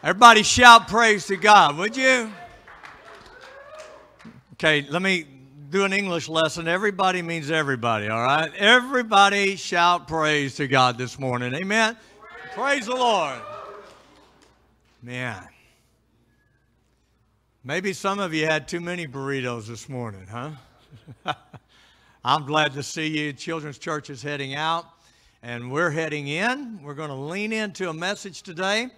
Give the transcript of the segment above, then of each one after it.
Everybody shout praise to God, would you? Okay, let me do an English lesson. Everybody means everybody, all right? Everybody shout praise to God this morning. Amen. Praise the Lord. Man. Maybe some of you had too many burritos this morning, huh? I'm glad to see you. Children's Church is heading out, and we're heading in. We're going to lean into a message today.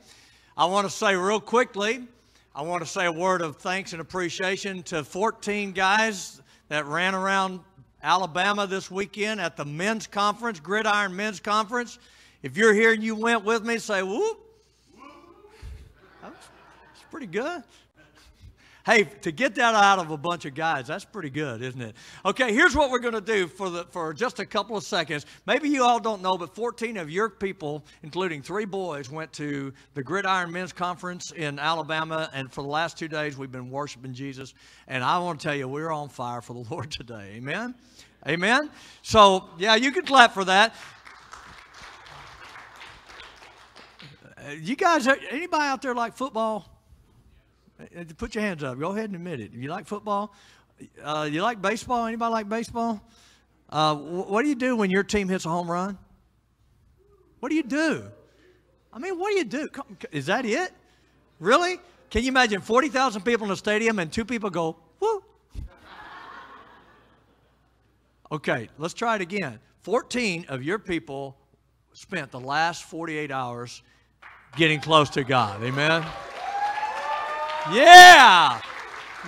I want to say real quickly, I want to say a word of thanks and appreciation to 14 guys that ran around Alabama this weekend at the men's conference, Gridiron Men's Conference. If you're here and you went with me, say whoop. That's pretty good. Hey, to get that out of a bunch of guys, that's pretty good, isn't it? Okay, here's what we're going to do for, the, for just a couple of seconds. Maybe you all don't know, but 14 of your people, including three boys, went to the Gridiron Men's Conference in Alabama, and for the last two days, we've been worshiping Jesus. And I want to tell you, we're on fire for the Lord today. Amen? Amen? So, yeah, you can clap for that. Uh, you guys, anybody out there like football? Uh, put your hands up. Go ahead and admit it. You like football? Uh, you like baseball? Anybody like baseball? Uh, what do you do when your team hits a home run? What do you do? I mean, what do you do? Is that it? Really? Can you imagine 40,000 people in a stadium and two people go, whoo? Okay, let's try it again. 14 of your people spent the last 48 hours getting close to God. Amen? Yeah.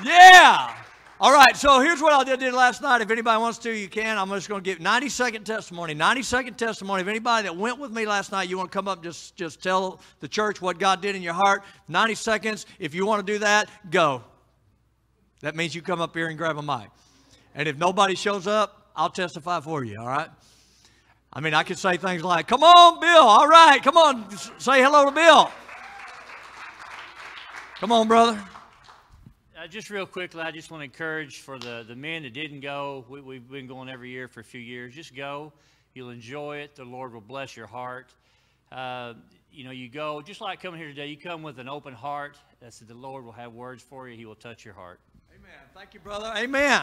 Yeah. All right, so here's what I did last night. If anybody wants to, you can. I'm just going to give 90 second testimony. 90 second testimony. If anybody that went with me last night, you want to come up, just just tell the church what God did in your heart. 90 seconds. If you want to do that, go. That means you come up here and grab a mic. And if nobody shows up, I'll testify for you. All right. I mean, I could say things like, "Come on, Bill. All right, come on, say hello to Bill." Come on, brother. Uh, just real quickly, I just want to encourage for the, the men that didn't go. We, have been going every year for a few years. Just go. You'll enjoy it. The Lord will bless your heart. Uh, you know, you go, just like coming here today, you come with an open heart. That's the Lord will have words for you. He will touch your heart. Amen. Thank you, brother. Amen.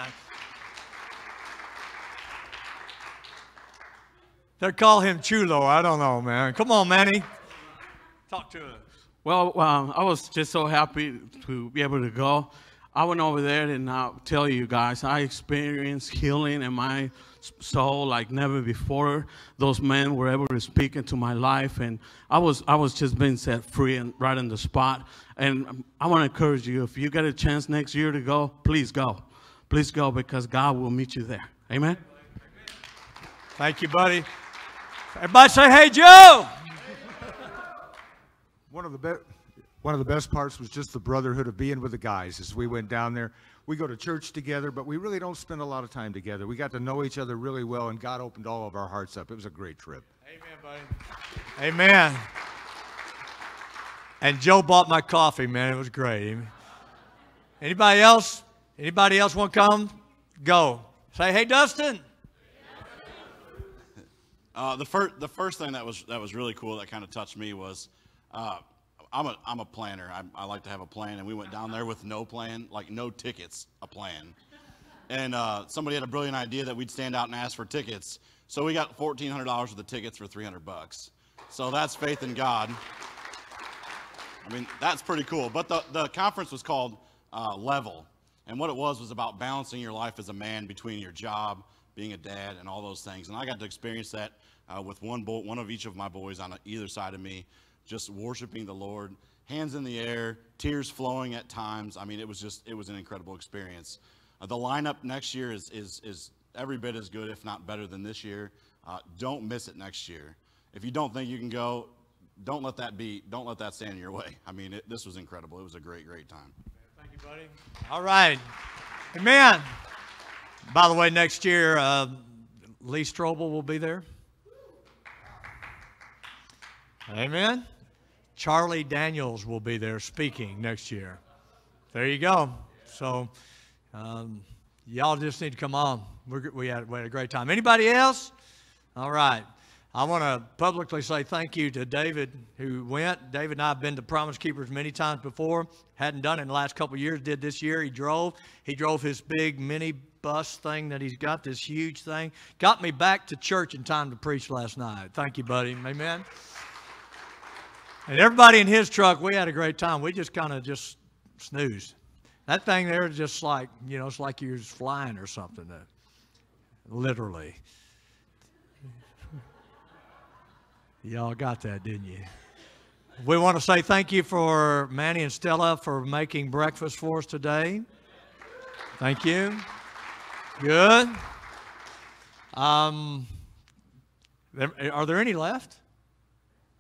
They call him Chulo. I don't know, man. Come on, Manny. Talk to us. Well, um, I was just so happy to be able to go. I went over there and I'll tell you guys, I experienced healing in my soul like never before. Those men were able to speak into my life, and I was I was just being set free and right in the spot. And I want to encourage you: if you get a chance next year to go, please go, please go because God will meet you there. Amen. Thank you, buddy. Everybody say, "Hey, Joe." One of the best one of the best parts was just the brotherhood of being with the guys as we went down there. We go to church together, but we really don't spend a lot of time together. We got to know each other really well, and God opened all of our hearts up. It was a great trip. Amen, buddy. Amen. And Joe bought my coffee, man. It was great. Anybody else? Anybody else want to come? Go. Say, hey, Dustin. Uh, the first, the first thing that was that was really cool that kind of touched me was uh, I'm a I'm a planner. I, I, like to have a plan, and we went down there with no plan, like no tickets, a plan. And uh, somebody had a brilliant idea that we'd stand out and ask for tickets. So we got fourteen hundred dollars worth of tickets for three hundred bucks. So that's faith in God. I mean, that's pretty cool. But the the conference was called uh, Level, and what it was was about balancing your life as a man between your job, being a dad, and all those things. And I got to experience that uh, with one boy, one of each of my boys on either side of me just worshiping the Lord, hands in the air, tears flowing at times. I mean, it was just, it was an incredible experience. Uh, the lineup next year is, is, is every bit as good, if not better than this year. Uh, don't miss it next year. If you don't think you can go, don't let that be, don't let that stand in your way. I mean, it, this was incredible. It was a great, great time. Thank you, buddy. All right. Amen. By the way, next year, uh, Lee Strobel will be there. Amen. Charlie Daniels will be there speaking next year. There you go. So, um, y'all just need to come on. We're, we, had, we had a great time. Anybody else? All right. I want to publicly say thank you to David who went. David and I have been to Promise Keepers many times before. Hadn't done it in the last couple years. Did this year. He drove. He drove his big mini bus thing that he's got. This huge thing. Got me back to church in time to preach last night. Thank you, buddy. Amen. And everybody in his truck, we had a great time. We just kind of just snoozed. That thing there is just like you know, it's like you're flying or something. Uh, literally. Y'all got that, didn't you? We want to say thank you for Manny and Stella for making breakfast for us today. Thank you. Good. Um, are there any left?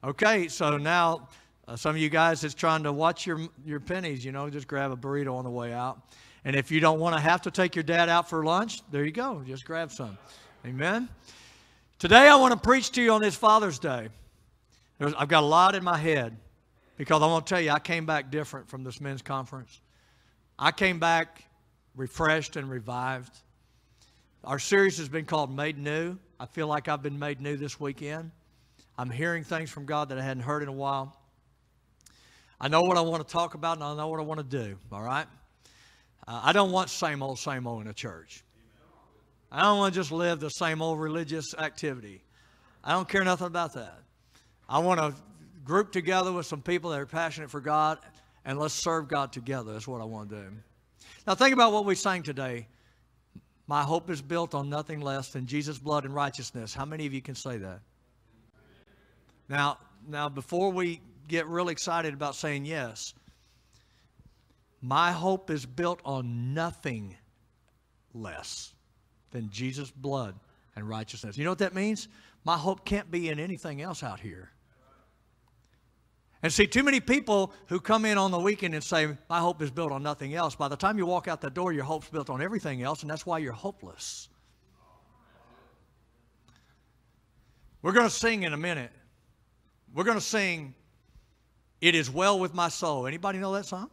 Okay, so now uh, some of you guys that's trying to watch your your pennies, you know, just grab a burrito on the way out. And if you don't want to have to take your dad out for lunch, there you go. Just grab some. Amen. Today, I want to preach to you on this Father's Day. There's, I've got a lot in my head because I want to tell you, I came back different from this men's conference. I came back refreshed and revived. Our series has been called Made New. I feel like I've been made new this weekend. I'm hearing things from God that I hadn't heard in a while. I know what I want to talk about and I know what I want to do, all right? Uh, I don't want same old, same old in a church. I don't want to just live the same old religious activity. I don't care nothing about that. I want to group together with some people that are passionate for God and let's serve God together. That's what I want to do. Now, think about what we sang today. My hope is built on nothing less than Jesus' blood and righteousness. How many of you can say that? Now, now before we get really excited about saying yes, my hope is built on nothing less than Jesus' blood and righteousness. You know what that means? My hope can't be in anything else out here. And see, too many people who come in on the weekend and say, My hope is built on nothing else. By the time you walk out the door, your hope's built on everything else, and that's why you're hopeless. We're going to sing in a minute. We're going to sing, It is Well with My Soul. Anybody know that song?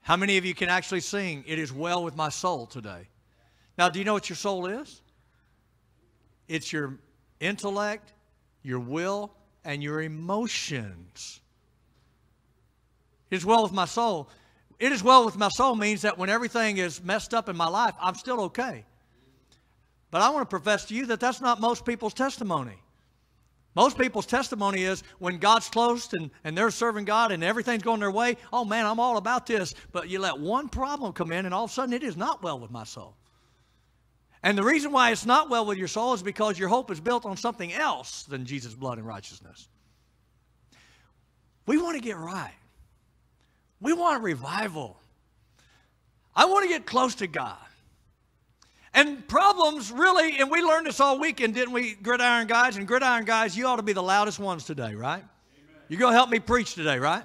How many of you can actually sing, It is Well with My Soul today? Now, do you know what your soul is? It's your intellect, your will, and your emotions. It is well with my soul. It is well with my soul means that when everything is messed up in my life, I'm still okay. But I want to profess to you that that's not most people's testimony. Most people's testimony is when God's close and, and they're serving God and everything's going their way, oh man, I'm all about this. But you let one problem come in and all of a sudden it is not well with my soul. And the reason why it's not well with your soul is because your hope is built on something else than Jesus' blood and righteousness. We want to get right. We want revival. I want to get close to God. And problems really, and we learned this all weekend, didn't we, gridiron guys? And gridiron guys, you ought to be the loudest ones today, right? You're going to help me preach today, right?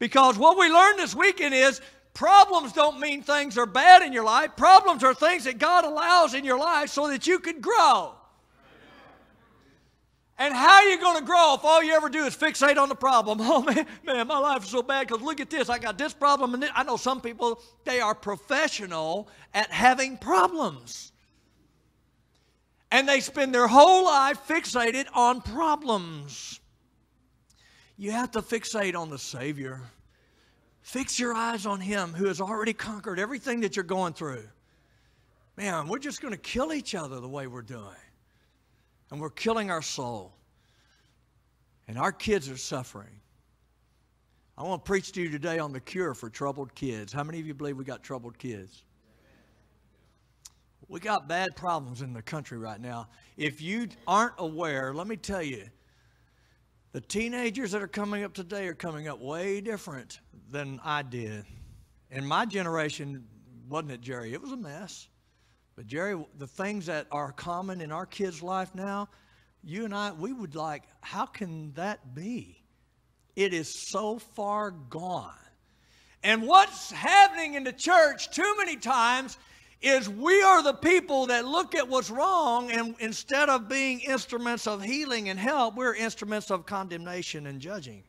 Because what we learned this weekend is Problems don't mean things are bad in your life. Problems are things that God allows in your life so that you can grow. And how are you going to grow if all you ever do is fixate on the problem? Oh man, man, my life is so bad because look at this. I got this problem and this. I know some people they are professional at having problems. And they spend their whole life fixated on problems. You have to fixate on the Savior. Fix your eyes on Him who has already conquered everything that you're going through. Man, we're just going to kill each other the way we're doing. And we're killing our soul. And our kids are suffering. I want to preach to you today on the cure for troubled kids. How many of you believe we got troubled kids? We got bad problems in the country right now. If you aren't aware, let me tell you, the teenagers that are coming up today are coming up way different than I did. In my generation, wasn't it, Jerry? It was a mess. But, Jerry, the things that are common in our kids' life now, you and I, we would like, how can that be? It is so far gone. And what's happening in the church too many times is we are the people that look at what's wrong and instead of being instruments of healing and help, we're instruments of condemnation and judging.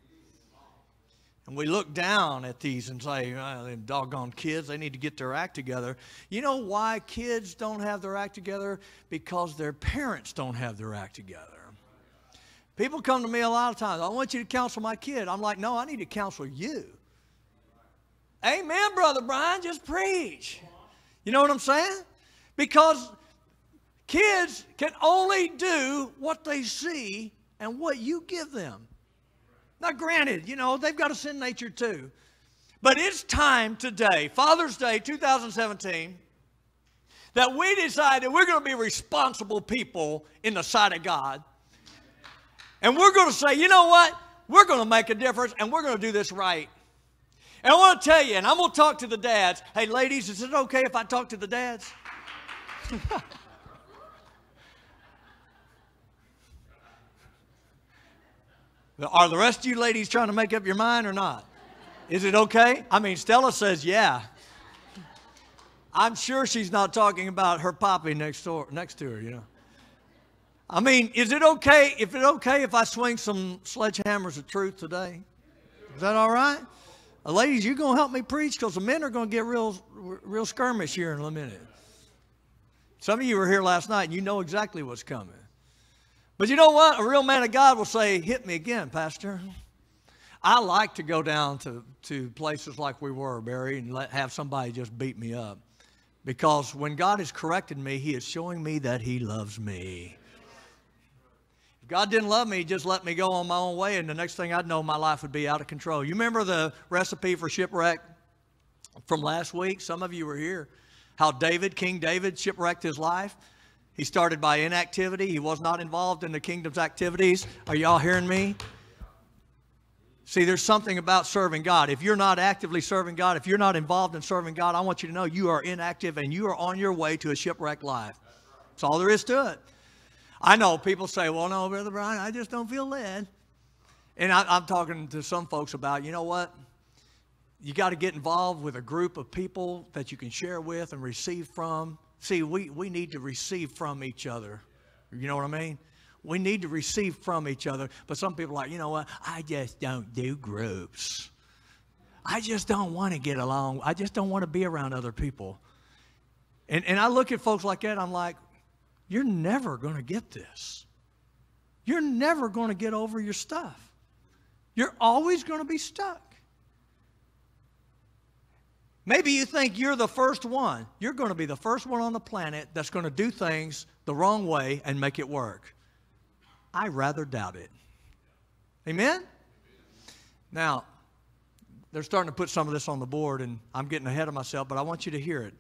And we look down at these and say, oh, doggone kids, they need to get their act together. You know why kids don't have their act together? Because their parents don't have their act together. People come to me a lot of times, I want you to counsel my kid. I'm like, no, I need to counsel you. Amen, Brother Brian, just preach. You know what I'm saying? Because kids can only do what they see and what you give them. Now, granted, you know, they've got a sin nature too. But it's time today, Father's Day 2017, that we decide that we're going to be responsible people in the sight of God. And we're going to say, you know what? We're going to make a difference and we're going to do this right. And I want to tell you, and I'm going to talk to the dads. Hey, ladies, is it okay if I talk to the dads? Are the rest of you ladies trying to make up your mind or not? Is it okay? I mean, Stella says, yeah. I'm sure she's not talking about her poppy next door, next to her, you know. I mean, is it okay? If it okay if I swing some sledgehammers of truth today? Is that all right? Uh, ladies, you're going to help me preach because the men are going to get real, real skirmish here in a minute. Some of you were here last night and you know exactly what's coming. But you know what? A real man of God will say, Hit me again, Pastor. I like to go down to, to places like we were, Barry, and let, have somebody just beat me up. Because when God has corrected me, He is showing me that He loves me. If God didn't love me, He'd just let me go on my own way, and the next thing I'd know, my life would be out of control. You remember the recipe for shipwreck from last week? Some of you were here. How David, King David, shipwrecked his life. He started by inactivity. He was not involved in the kingdom's activities. Are y'all hearing me? See, there's something about serving God. If you're not actively serving God, if you're not involved in serving God, I want you to know you are inactive and you are on your way to a shipwrecked life. That's all there is to it. I know people say, well, no, Brother Brian, I just don't feel led. And I, am talking to some folks about, you know what? You got to get involved with a group of people that you can share with and receive from See, we, we need to receive from each other. You know what I mean? We need to receive from each other. But some people are like, you know what? I just don't do groups. I just don't want to get along. I just don't want to be around other people. And, and I look at folks like that, I'm like, you're never going to get this. You're never going to get over your stuff. You're always going to be stuck. Maybe you think you're the first one. You're going to be the first one on the planet that's going to do things the wrong way and make it work. I rather doubt it. Amen? Now, they're starting to put some of this on the board, and I'm getting ahead of myself, but I want you to hear it.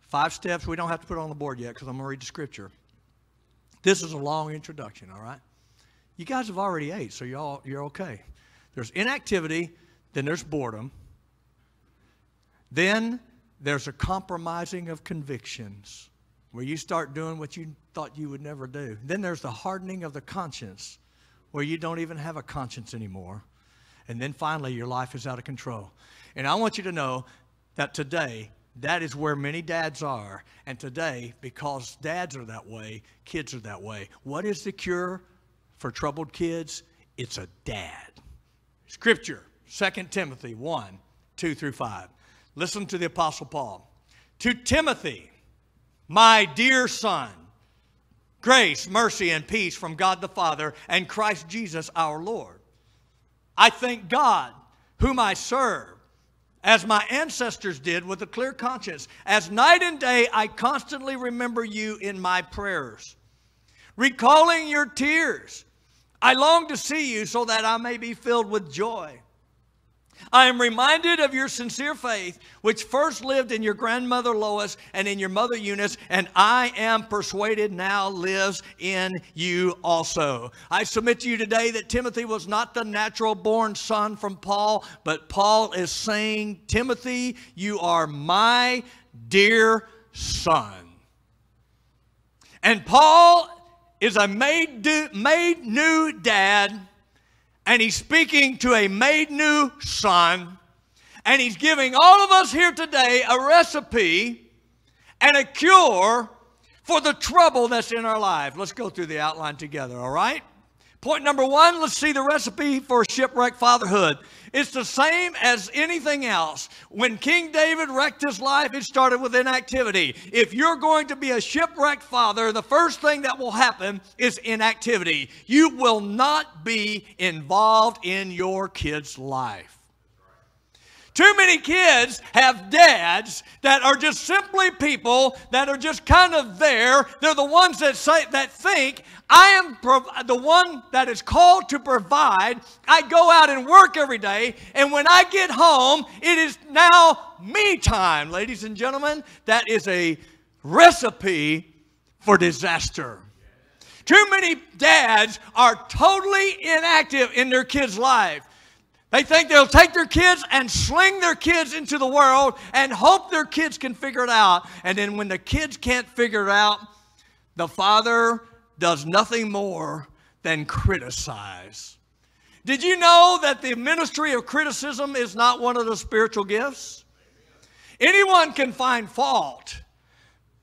Five steps, we don't have to put on the board yet because I'm going to read the scripture. This is a long introduction, all right? You guys have already ate, so y'all, you're okay. There's inactivity, then there's boredom, then there's a compromising of convictions where you start doing what you thought you would never do. Then there's the hardening of the conscience where you don't even have a conscience anymore. And then finally, your life is out of control. And I want you to know that today, that is where many dads are. And today, because dads are that way, kids are that way. What is the cure for troubled kids? It's a dad. Scripture, 2 Timothy 1 2 through 5. Listen to the Apostle Paul. To Timothy, my dear son, grace, mercy, and peace from God the Father and Christ Jesus our Lord. I thank God, whom I serve, as my ancestors did with a clear conscience. As night and day, I constantly remember you in my prayers, recalling your tears. I long to see you so that I may be filled with joy. I am reminded of your sincere faith, which first lived in your grandmother Lois and in your mother Eunice, and I am persuaded now lives in you also. I submit to you today that Timothy was not the natural born son from Paul, but Paul is saying, Timothy, you are my dear son. And Paul is a made, do, made new dad and he's speaking to a made new son, and he's giving all of us here today a recipe and a cure for the trouble that's in our life. Let's go through the outline together, all right? Point number one, let's see the recipe for shipwreck fatherhood. It's the same as anything else. When King David wrecked his life, it started with inactivity. If you're going to be a shipwrecked father, the first thing that will happen is inactivity. You will not be involved in your kid's life. Too many kids have dads that are just simply people that are just kind of there. They're the ones that say that think I am the one that is called to provide. I go out and work every day, and when I get home, it is now me time, ladies and gentlemen. That is a recipe for disaster. Too many dads are totally inactive in their kids' life. They think they'll take their kids and sling their kids into the world and hope their kids can figure it out. And then when the kids can't figure it out, the father does nothing more than criticize. Did you know that the ministry of criticism is not one of the spiritual gifts? Anyone can find fault,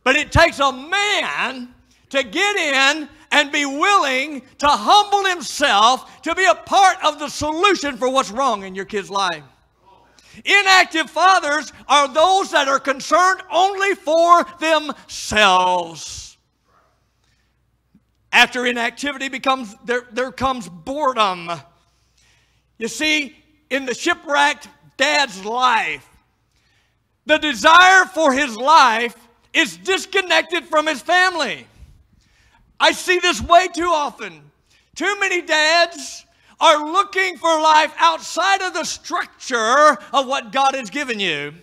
but it takes a man to get in and be willing to humble himself to be a part of the solution for what's wrong in your kid's life. Inactive fathers are those that are concerned only for themselves. After inactivity becomes there, there comes boredom. You see, in the shipwrecked dad's life, the desire for his life is disconnected from his family. I see this way too often. Too many dads are looking for life outside of the structure of what God has given you.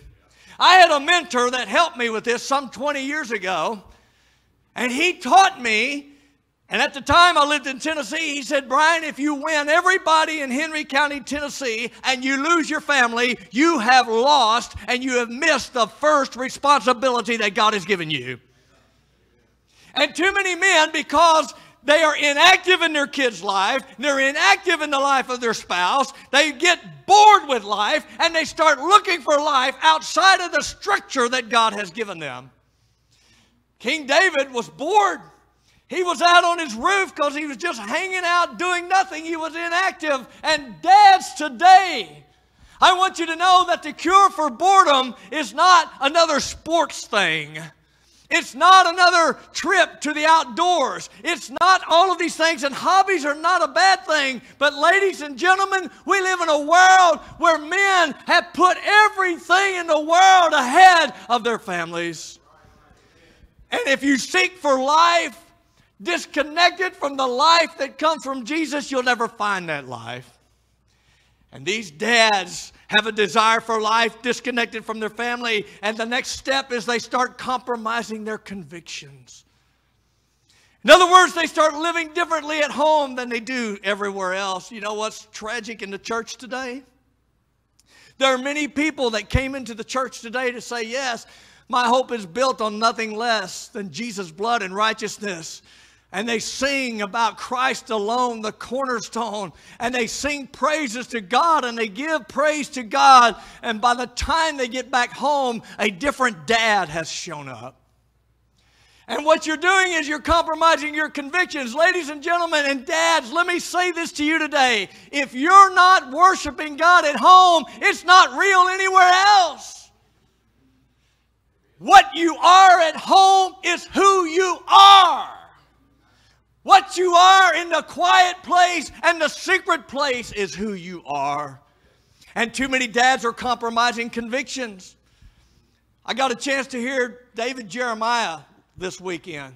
I had a mentor that helped me with this some 20 years ago, and he taught me. And at the time I lived in Tennessee, he said, Brian, if you win everybody in Henry County, Tennessee, and you lose your family, you have lost and you have missed the first responsibility that God has given you. And too many men, because they are inactive in their kids' life, they're inactive in the life of their spouse, they get bored with life and they start looking for life outside of the structure that God has given them. King David was bored. He was out on his roof because he was just hanging out doing nothing. He was inactive. And dads today, I want you to know that the cure for boredom is not another sports thing. It's not another trip to the outdoors. It's not all of these things, and hobbies are not a bad thing. But, ladies and gentlemen, we live in a world where men have put everything in the world ahead of their families. And if you seek for life disconnected from the life that comes from Jesus, you'll never find that life. And these dads have a desire for life disconnected from their family. And the next step is they start compromising their convictions. In other words, they start living differently at home than they do everywhere else. You know what's tragic in the church today? There are many people that came into the church today to say, Yes, my hope is built on nothing less than Jesus' blood and righteousness and they sing about Christ alone, the cornerstone, and they sing praises to God and they give praise to God. And by the time they get back home, a different dad has shown up. And what you're doing is you're compromising your convictions. Ladies and gentlemen, and dads, let me say this to you today. If you're not worshiping God at home, it's not real anywhere else. What you are at home is who you are. What you are in the quiet place and the secret place is who you are. And too many dads are compromising convictions. I got a chance to hear David Jeremiah this weekend.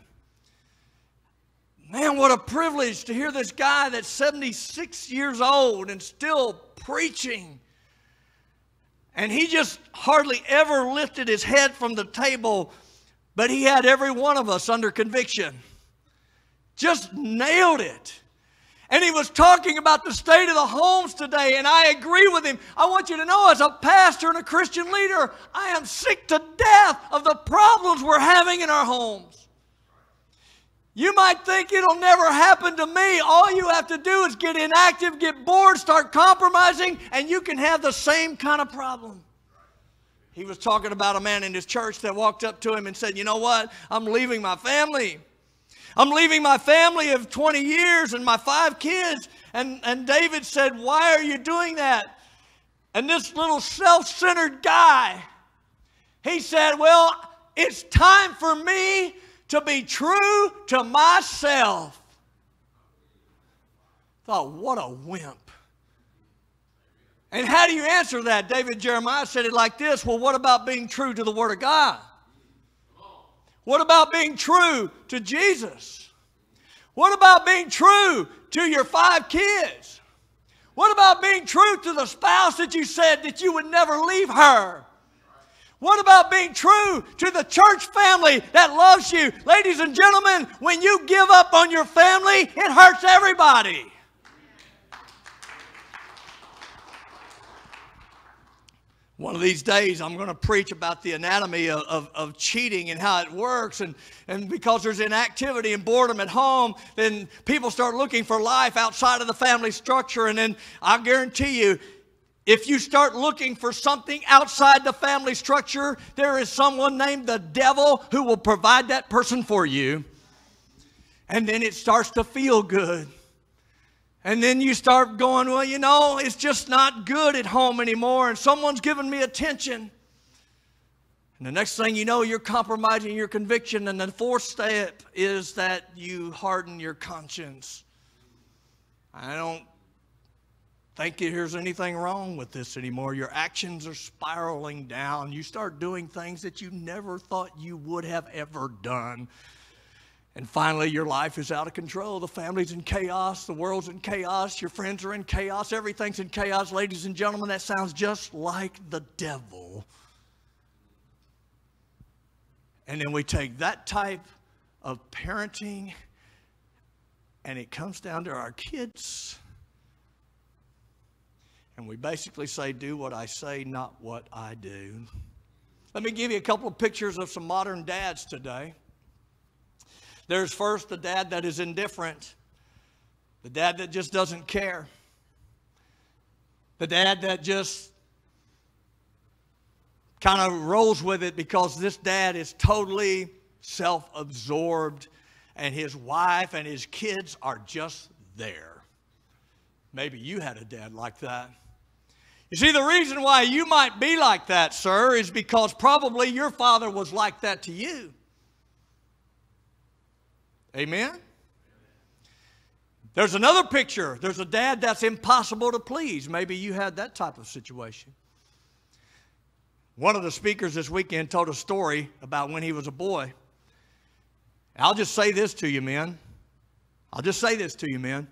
Man, what a privilege to hear this guy that's 76 years old and still preaching. And he just hardly ever lifted his head from the table, but he had every one of us under conviction. Just nailed it. And he was talking about the state of the homes today, and I agree with him. I want you to know, as a pastor and a Christian leader, I am sick to death of the problems we're having in our homes. You might think it'll never happen to me. All you have to do is get inactive, get bored, start compromising, and you can have the same kind of problem. He was talking about a man in his church that walked up to him and said, You know what? I'm leaving my family. I'm leaving my family of 20 years and my five kids. And, and David said, Why are you doing that? And this little self centered guy, he said, Well, it's time for me to be true to myself. Thought, what a wimp. And how do you answer that? David Jeremiah said it like this Well, what about being true to the Word of God? What about being true to Jesus? What about being true to your five kids? What about being true to the spouse that you said that you would never leave her? What about being true to the church family that loves you? Ladies and gentlemen, when you give up on your family, it hurts everybody. One of these days, I'm going to preach about the anatomy of, of, of, cheating and how it works. And, and because there's inactivity and boredom at home, then people start looking for life outside of the family structure. And then I guarantee you, if you start looking for something outside the family structure, there is someone named the devil who will provide that person for you. And then it starts to feel good. And then you start going, well, you know, it's just not good at home anymore, and someone's giving me attention. And the next thing you know, you're compromising your conviction. And the fourth step is that you harden your conscience. I don't think there's anything wrong with this anymore. Your actions are spiraling down. You start doing things that you never thought you would have ever done. And finally, your life is out of control. The family's in chaos. The world's in chaos. Your friends are in chaos. Everything's in chaos. Ladies and gentlemen, that sounds just like the devil. And then we take that type of parenting and it comes down to our kids. And we basically say, Do what I say, not what I do. Let me give you a couple of pictures of some modern dads today. There's first the dad that is indifferent, the dad that just doesn't care, the dad that just kind of rolls with it because this dad is totally self absorbed and his wife and his kids are just there. Maybe you had a dad like that. You see, the reason why you might be like that, sir, is because probably your father was like that to you. Amen? There's another picture. There's a dad that's impossible to please. Maybe you had that type of situation. One of the speakers this weekend told a story about when he was a boy. I'll just say this to you, men. I'll just say this to you, men.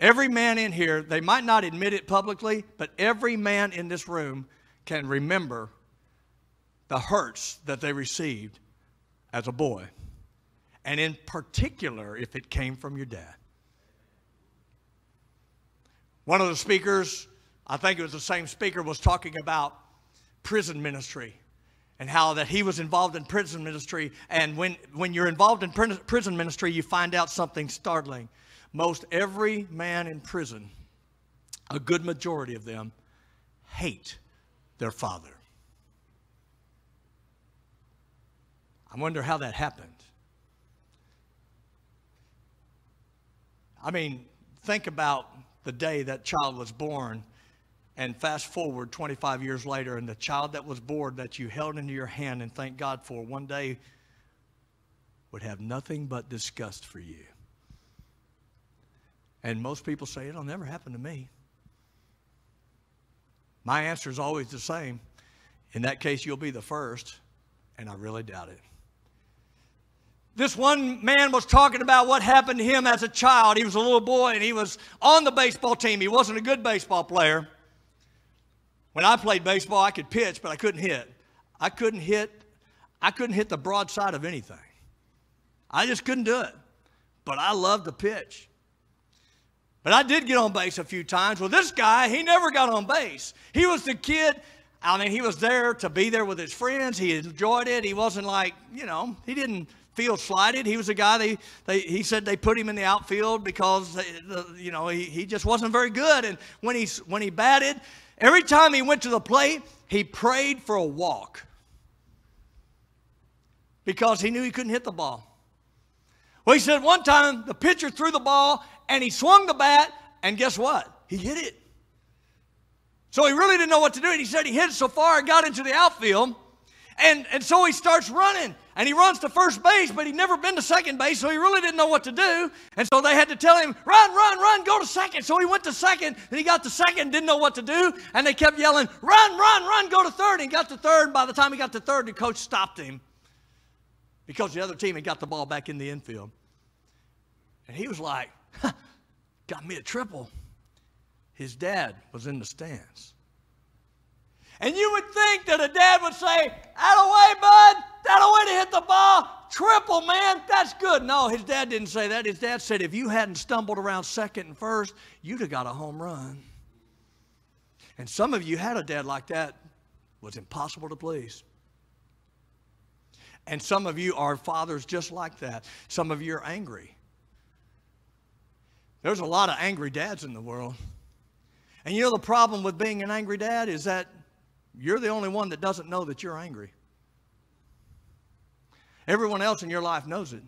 Every man in here, they might not admit it publicly, but every man in this room can remember the hurts that they received as a boy and in particular if it came from your dad. One of the speakers, I think it was the same speaker, was talking about prison ministry and how that he was involved in prison ministry. And when, when you're involved in prison ministry, you find out something startling. Most every man in prison, a good majority of them, hate their father. I wonder how that happened. I mean, think about the day that child was born and fast forward 25 years later, and the child that was born that you held into your hand and thank God for one day would have nothing but disgust for you. And most people say, It'll never happen to me. My answer is always the same. In that case, you'll be the first, and I really doubt it. This one man was talking about what happened to him as a child. He was a little boy and he was on the baseball team. He wasn't a good baseball player. When I played baseball, I could pitch, but I couldn't hit. I couldn't hit I couldn't hit the broadside of anything. I just couldn't do it. But I loved to pitch. But I did get on base a few times. Well, this guy, he never got on base. He was the kid I mean, he was there to be there with his friends. He enjoyed it. He wasn't like, you know, he didn't feel slighted. He was a guy they, they he said they put him in the outfield because they, the, you know he, he just wasn't very good. And when he when he batted, every time he went to the plate, he prayed for a walk because he knew he couldn't hit the ball. Well, he said one time the pitcher threw the ball and he swung the bat, and guess what? He hit it. So he really didn't know what to do. And he said he hit it so far it got into the outfield. And, and so he starts running. And he runs to first base, but he'd never been to second base, so he really didn't know what to do. And so they had to tell him, run, run, run, go to second. So he went to second, and he got to second, didn't know what to do. And they kept yelling, run, run, run, go to third. And he got to third. By the time he got to third, the coach stopped him because the other team had got the ball back in the infield. And he was like, got me a triple. His dad was in the stands. And you would think that a dad would say, out of way, bud, that way to hit the ball. Triple, man, that's good. No, his dad didn't say that. His dad said, if you hadn't stumbled around second and first, you'd have got a home run. And some of you had a dad like that, was impossible to please. And some of you are fathers just like that. Some of you are angry. There's a lot of angry dads in the world. And you know the problem with being an angry dad is that you're the only one that doesn't know that you're angry. Everyone else in your life knows it.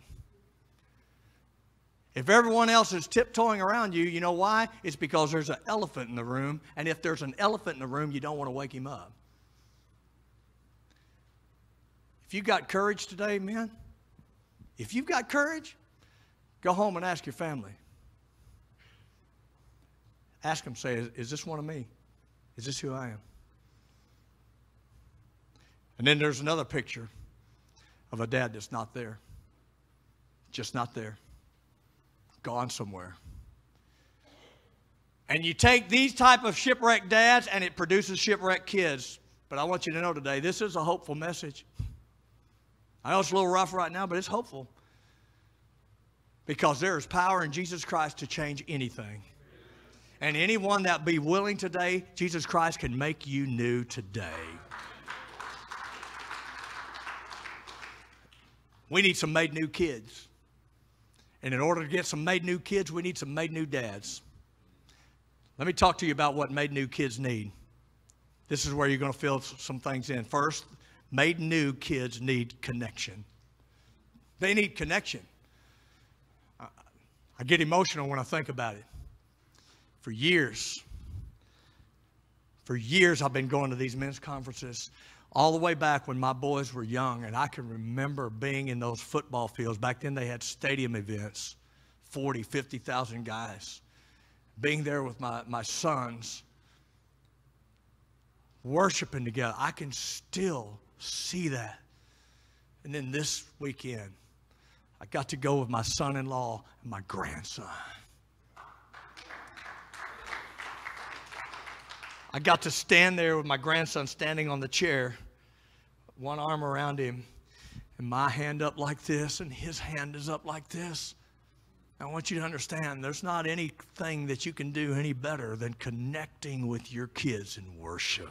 If everyone else is tiptoeing around you, you know why? It's because there's an elephant in the room. And if there's an elephant in the room, you don't want to wake him up. If you've got courage today, men, if you've got courage, go home and ask your family. Ask them, say, is, is this one of me? Is this who I am? And then there's another picture of a dad that's not there. Just not there. Gone somewhere. And you take these type of shipwrecked dads and it produces shipwrecked kids. But I want you to know today, this is a hopeful message. I know it's a little rough right now, but it's hopeful. Because there is power in Jesus Christ to change anything. And anyone that be willing today, Jesus Christ can make you new today. We need some made new kids. And in order to get some made new kids, we need some made new dads. Let me talk to you about what made new kids need. This is where you're going to fill some things in. First, made new kids need connection. They need connection. I get emotional when I think about it. For years, for years, I've been going to these men's conferences all the way back when my boys were young, and I can remember being in those football fields. Back then, they had stadium events 40, 50,000 guys. Being there with my, my sons, worshiping together. I can still see that. And then this weekend, I got to go with my son in law and my grandson. I got to stand there with my grandson standing on the chair, one arm around him, and my hand up like this, and his hand is up like this. I want you to understand there's not anything that you can do any better than connecting with your kids in worship.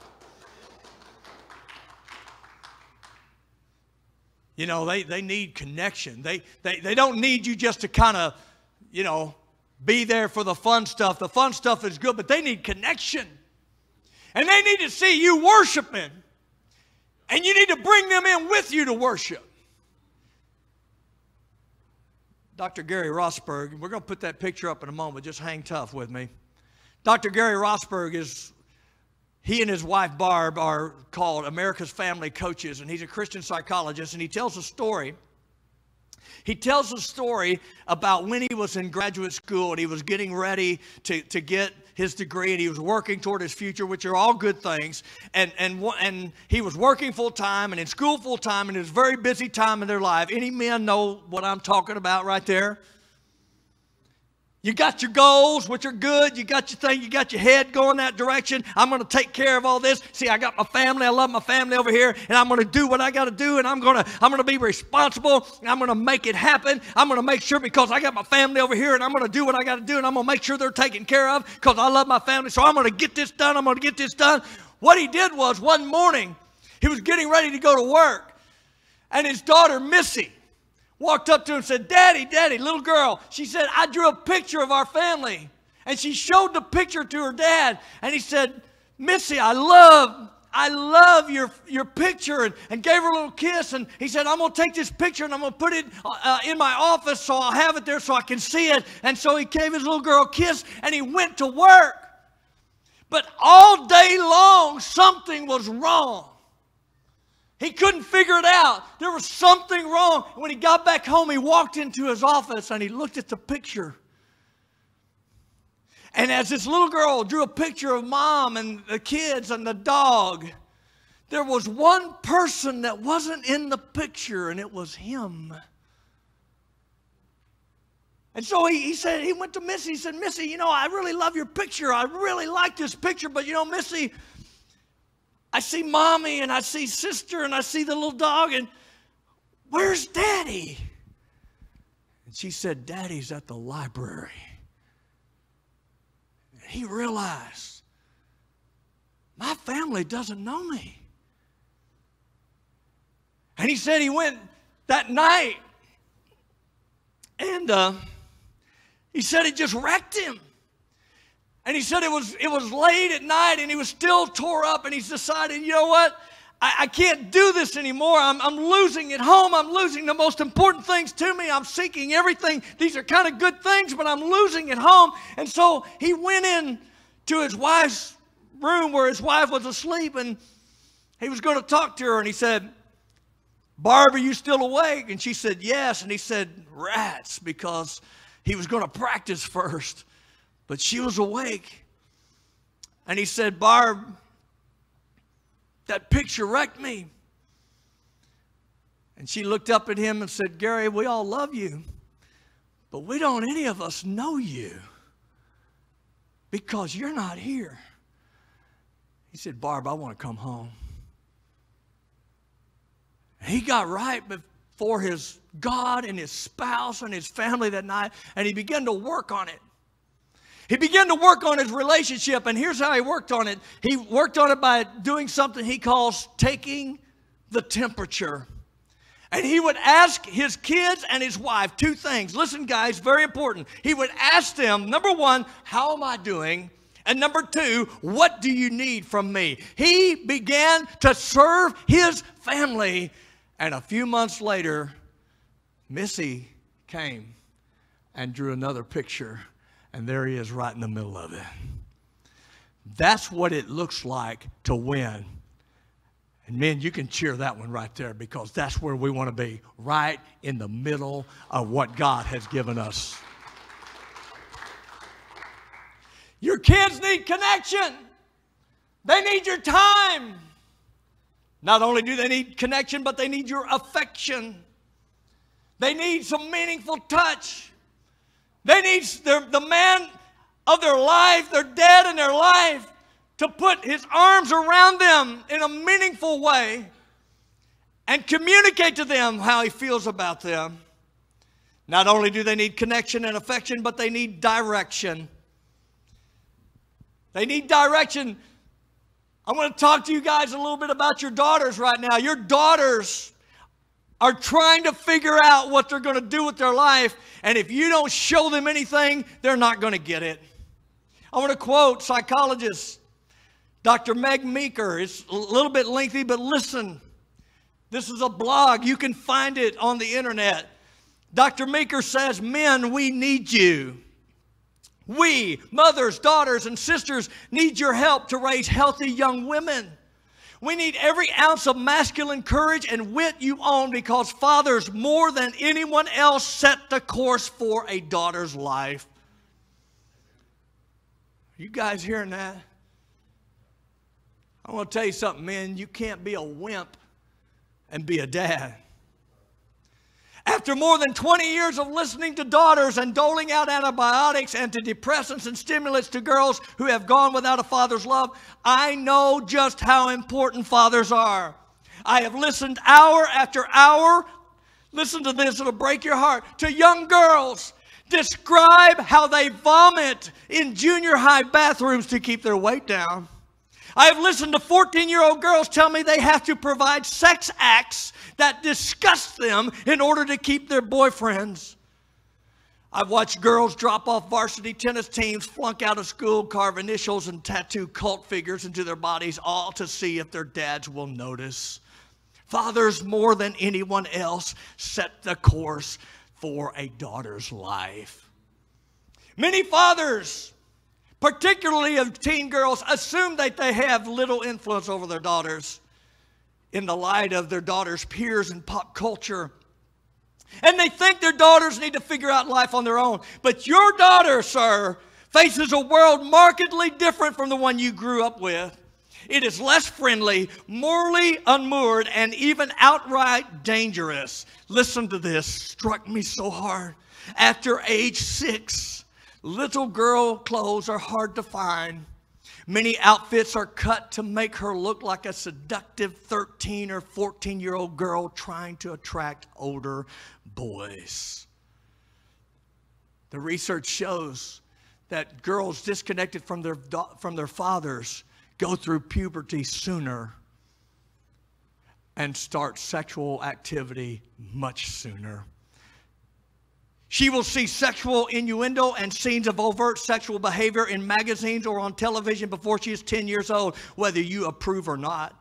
You know, they, they need connection. They, they, they don't need you just to kind of, you know, be there for the fun stuff. The fun stuff is good, but they need connection. And they need to see you worshiping. And you need to bring them in with you to worship. Dr. Gary Rosberg, we're going to put that picture up in a moment. Just hang tough with me. Dr. Gary Rosberg is, he and his wife Barb are called America's Family Coaches, and he's a Christian psychologist, and he tells a story. He tells a story about when he was in graduate school and he was getting ready to, to get his degree and he was working toward his future, which are all good things. And, and, and he was working full time and in school full time and it was a very busy time in their life. Any men know what I'm talking about right there? You got your goals, which are good. You got your thing. You got your head going that direction. I'm going to take care of all this. See, I got my family. I love my family over here, and I'm going to do what I got to do, and I'm going to I'm going to be responsible. I'm going to make it happen. I'm going to make sure because I got my family over here, and I'm going to do what I got to do, and I'm going to make sure they're taken care of because I love my family. So I'm going to get this done. I'm going to get this done. What he did was one morning, he was getting ready to go to work, and his daughter Missy walked up to him and said, Daddy, Daddy, little girl. She said, I drew a picture of our family. And she showed the picture to her dad. And he said, Missy, I love, I love your, your picture, and, and gave her a little kiss. And he said, I'm going to take this picture and I'm going to put it uh, in my office so I'll have it there so I can see it. And so he gave his little girl a kiss and he went to work. But all day long, something was wrong. He couldn't figure it out. There was something wrong. When he got back home, he walked into his office and he looked at the picture. And as this little girl drew a picture of mom and the kids and the dog, there was one person that wasn't in the picture, and it was him. And so he, he said, he went to Missy. He said, Missy, you know, I really love your picture. I really like this picture, but you know, Missy, I see mommy and I see sister and I see the little dog, and where's daddy? And she said, Daddy's at the library. And he realized, my family doesn't know me. And he said he went that night and uh, he said it just wrecked him. And he said it was, it was late at night and he was still tore up and he's decided, you know what? I, I can't do this anymore. I'm, I'm losing at home. I'm losing the most important things to me. I'm seeking everything. These are kind of good things, but I'm losing at home. And so he went in to his wife's room where his wife was asleep and he was going to talk to her and he said, Barb, are you still awake? And she said, Yes. And he said, Rats, because he was going to practice first. But she was awake. And he said, Barb, that picture wrecked me. And she looked up at him and said, Gary, we all love you, but we don't any of us know you because you're not here. He said, Barb, I want to come home. He got right before his God and his spouse and his family that night, and he began to work on it. He began to work on his relationship, and here's how he worked on it. He worked on it by doing something he calls taking the temperature. And he would ask his kids and his wife two things. Listen, guys, very important. He would ask them, number one, how am I doing? And number two, what do you need from me? He began to serve his family. And a few months later, Missy came and drew another picture and there he is right in the middle of it. That's what it looks like to win. And men, you can cheer that one right there because that's where we want to be, right in the middle of what God has given us. Your kids need connection. They need your time. Not only do they need connection, but they need your affection. They need some meaningful touch. They need their, the man of their life, their dad in their life, to put his arms around them in a meaningful way and communicate to them how he feels about them. Not only do they need connection and affection, but they need direction. They need direction. I want to talk to you guys a little bit about your daughters right now. Your daughters are trying to figure out what they're going to do with their life. And if you don't show them anything, they're not going to get it. I want to quote psychologist Dr. Meg Meeker. It's a little bit lengthy, but listen. This is a blog. You can find it on the internet. Dr. Meeker says, Men, we need you. We, mothers, daughters, and sisters, need your help to raise healthy young women. We need every ounce of masculine courage and wit you own because fathers, more than anyone else, set the course for a daughter's life. You guys hearing that? I want to tell you something, man. You can't be a wimp and be a dad. After more than 20 years of listening to daughters and doling out antibiotics, antidepressants and stimulants to girls who have gone without a father's love, I know just how important fathers are. I have listened hour after hour. Listen to this, it'll break your heart. To young girls, describe how they vomit in junior high bathrooms to keep their weight down. I have listened to 14 year old girls tell me they have to provide sex acts that disgust them in order to keep their boyfriends. I've watched girls drop off varsity tennis teams, flunk out of school, carve initials, and tattoo cult figures into their bodies, all to see if their dads will notice. Fathers, more than anyone else, set the course for a daughter's life. Many fathers, particularly of teen girls, assume that they have little influence over their daughters in the light of their daughters' peers and pop culture. And they think their daughters need to figure out life on their own. But your daughter, sir, faces a world markedly different from the one you grew up with. It is less friendly, morally unmoored, and even outright dangerous. Listen to this, struck me so hard. After age six, little girl clothes are hard to find. Many outfits are cut to make her look like a seductive 13 or 14 year old girl trying to attract older boys. The research shows that girls disconnected from their, from their fathers go through puberty sooner and start sexual activity much sooner. She will see sexual innuendo and scenes of overt sexual behavior in magazines or on television before she is 10 years old, whether you approve or not.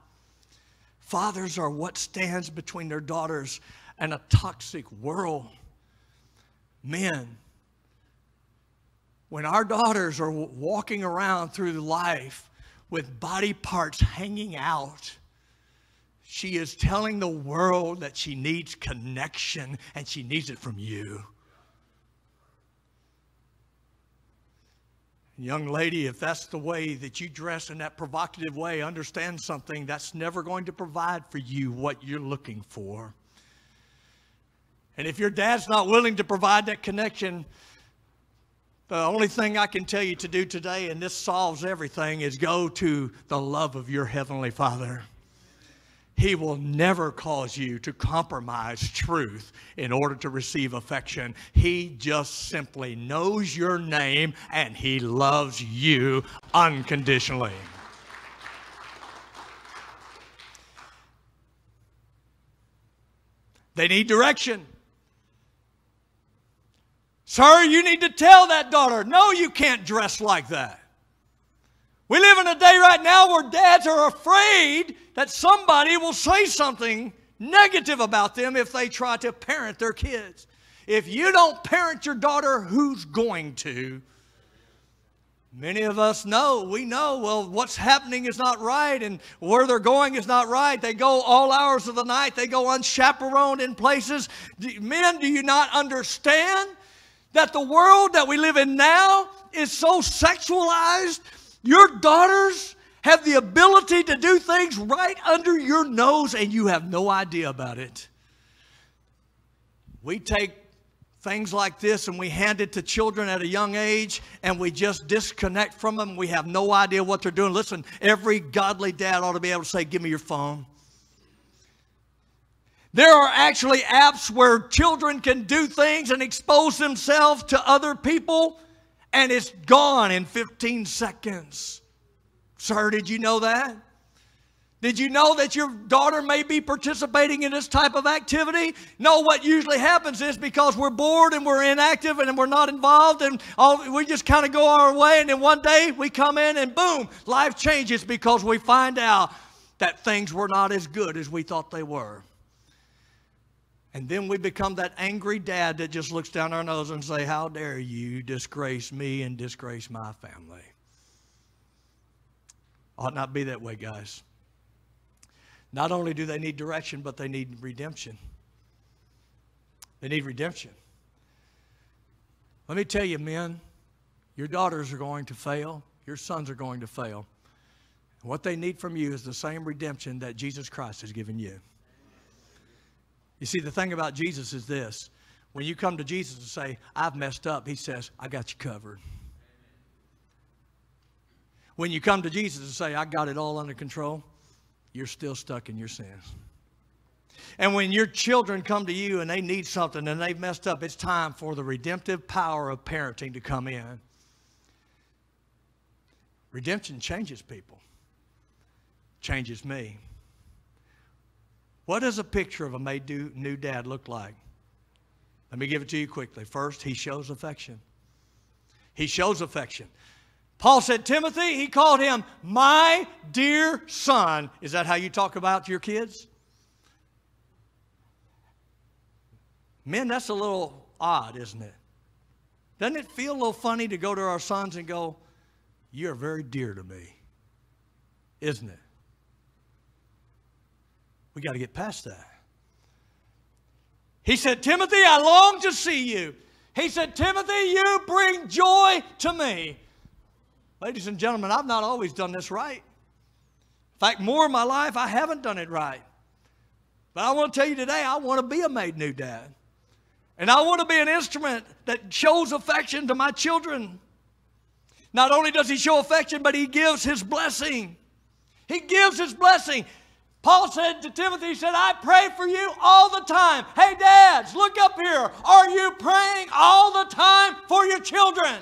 Fathers are what stands between their daughters and a toxic world. Men, when our daughters are walking around through life with body parts hanging out, she is telling the world that she needs connection and she needs it from you. Young lady, if that's the way that you dress in that provocative way, understand something that's never going to provide for you what you're looking for. And if your dad's not willing to provide that connection, the only thing I can tell you to do today, and this solves everything, is go to the love of your Heavenly Father. He will never cause you to compromise truth in order to receive affection. He just simply knows your name and He loves you unconditionally. They need direction. Sir, you need to tell that daughter, no, you can't dress like that. We live in a day right now where dads are afraid that somebody will say something negative about them if they try to parent their kids. If you don't parent your daughter, who's going to? Many of us know, we know, well, what's happening is not right and where they're going is not right. They go all hours of the night, they go unchaperoned in places. Men, do you not understand that the world that we live in now is so sexualized your daughters have the ability to do things right under your nose and you have no idea about it. We take things like this and we hand it to children at a young age and we just disconnect from them. We have no idea what they're doing. Listen, every godly dad ought to be able to say, Give me your phone. There are actually apps where children can do things and expose themselves to other people and it's gone in 15 seconds. Sir, did you know that? Did you know that your daughter may be participating in this type of activity? No, what usually happens is because we're bored and we're inactive and we're not involved and all, we just kind of go our way and then one day we come in and boom, life changes because we find out that things were not as good as we thought they were. And then we become that angry dad that just looks down our nose and say, How dare you disgrace me and disgrace my family? Ought not be that way, guys. Not only do they need direction, but they need redemption. They need redemption. Let me tell you, men, your daughters are going to fail, your sons are going to fail. What they need from you is the same redemption that Jesus Christ has given you. You see, the thing about Jesus is this when you come to Jesus and say, I've messed up, he says, I got you covered. When you come to Jesus and say, I got it all under control, you're still stuck in your sins. And when your children come to you and they need something and they've messed up, it's time for the redemptive power of parenting to come in. Redemption changes people, changes me. What does a picture of a made new dad look like? Let me give it to you quickly. First, he shows affection. He shows affection. Paul said, Timothy, he called him my dear son. Is that how you talk about your kids? Men, that's a little odd, isn't it? Doesn't it feel a little funny to go to our sons and go, You're very dear to me? Isn't it? We got to get past that. He said, Timothy, I long to see you. He said, Timothy, you bring joy to me. Ladies and gentlemen, I've not always done this right. In fact, more of my life, I haven't done it right. But I want to tell you today, I want to be a made new dad. And I want to be an instrument that shows affection to my children. Not only does he show affection, but he gives his blessing. He gives his blessing. Paul said to Timothy, he said, I pray for you all the time. Hey, dads, look up here. Are you praying all the time for your children?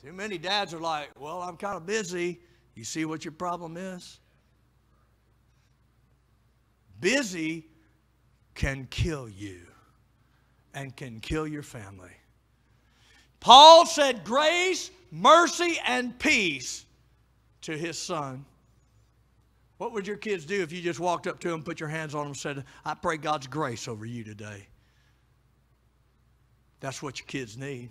Too many dads are like, well, I'm kind of busy. You see what your problem is? Busy can kill you and can kill your family. Paul said grace, mercy, and peace to his son. What would your kids do if you just walked up to them, put your hands on them, and said, I pray God's grace over you today? That's what your kids need.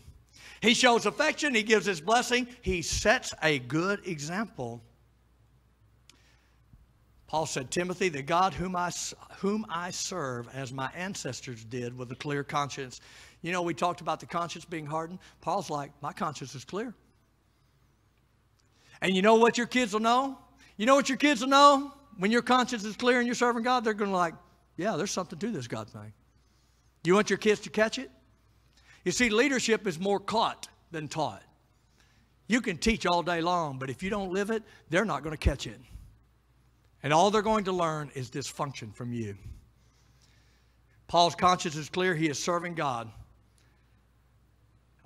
He shows affection, he gives his blessing, he sets a good example. Paul said, Timothy, the God whom I, whom I serve, as my ancestors did, with a clear conscience. You know, we talked about the conscience being hardened. Paul's like, my conscience is clear. And you know what your kids will know? You know what your kids will know? When your conscience is clear and you're serving God, they're going to like, yeah, there's something to this God thing. Do you want your kids to catch it? You see, leadership is more caught than taught. You can teach all day long, but if you don't live it, they're not going to catch it. And all they're going to learn is dysfunction from you. Paul's conscience is clear. He is serving God.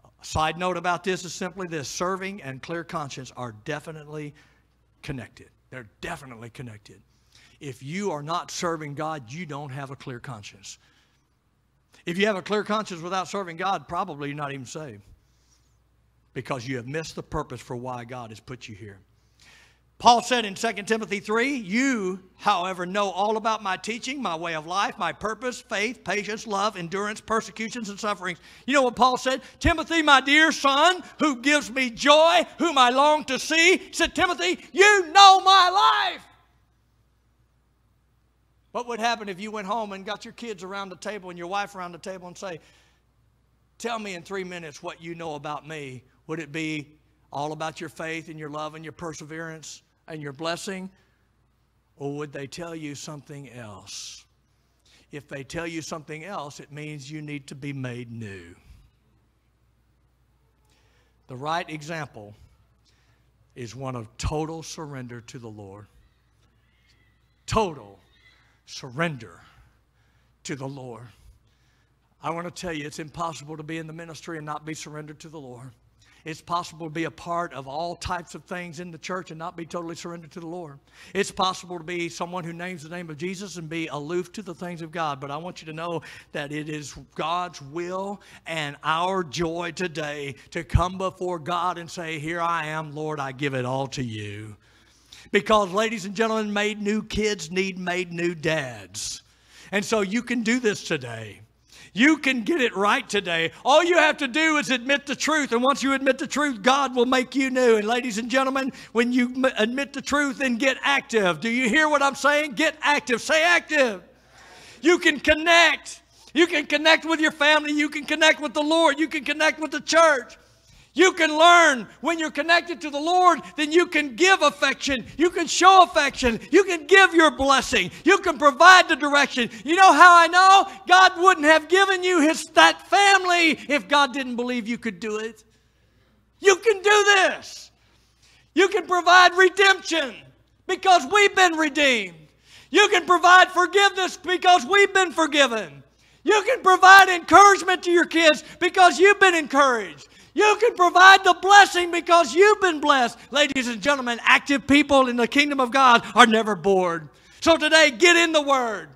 A side note about this is simply this serving and clear conscience are definitely connected. They're definitely connected. If you are not serving God, you don't have a clear conscience. If you have a clear conscience without serving God, probably you're not even saved because you have missed the purpose for why God has put you here. Paul said in 2 Timothy 3, You, however, know all about my teaching, my way of life, my purpose, faith, patience, love, endurance, persecutions, and sufferings. You know what Paul said? Timothy, my dear son, who gives me joy, whom I long to see, said, Timothy, you know my life. What would happen if you went home and got your kids around the table and your wife around the table and say, Tell me in three minutes what you know about me? Would it be all about your faith and your love and your perseverance and your blessing? Or would they tell you something else? If they tell you something else, it means you need to be made new. The right example is one of total surrender to the Lord. Total surrender to the Lord. I want to tell you, it's impossible to be in the ministry and not be surrendered to the Lord. It's possible to be a part of all types of things in the church and not be totally surrendered to the Lord. It's possible to be someone who names the name of Jesus and be aloof to the things of God. But I want you to know that it is God's will and our joy today to come before God and say, Here I am, Lord, I give it all to you. Because, ladies and gentlemen, made new kids need made new dads. And so you can do this today. You can get it right today. All you have to do is admit the truth. And once you admit the truth, God will make you new. And ladies and gentlemen, when you admit the truth, then get active. Do you hear what I'm saying? Get active. Say active. You can connect. You can connect with your family. You can connect with the Lord. You can connect with the church. You can learn when you're connected to the Lord, then you can give affection. You can show affection. You can give your blessing. You can provide the direction. You know how I know? God wouldn't have given you his, that family if God didn't believe you could do it. You can do this. You can provide redemption because we've been redeemed. You can provide forgiveness because we've been forgiven. You can provide encouragement to your kids because you've been encouraged. You can provide the blessing because you've been blessed. Ladies and gentlemen, active people in the kingdom of God are never bored. So today, get in the Word.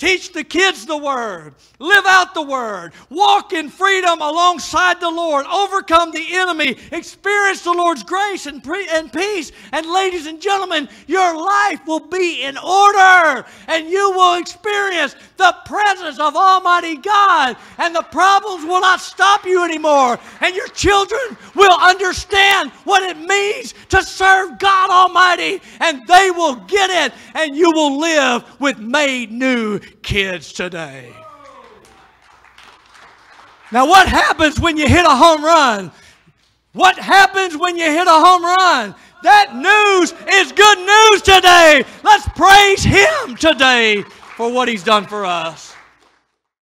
Teach the kids the Word. Live out the Word. Walk in freedom alongside the Lord. Overcome the enemy. Experience the Lord's grace and, and peace. And, ladies and gentlemen, your life will be in order. And you will experience the presence of Almighty God. And the problems will not stop you anymore. And your children will understand what it means to serve God Almighty. And they will get it. And you will live with made new kids today. Now, what happens when you hit a home run? What happens when you hit a home run? That news is good news today. Let's praise Him today for what He's done for us.